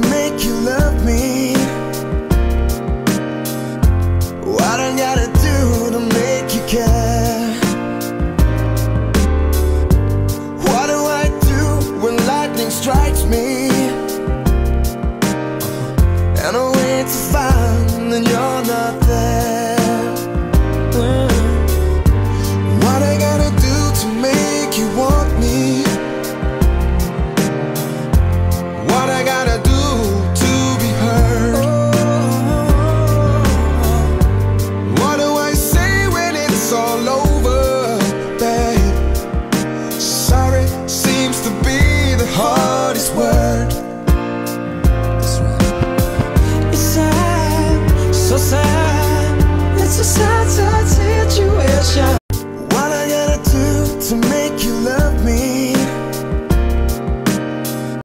to make you love me? What I gotta do to make you care? What do I do when lightning strikes me? And I wait to find word.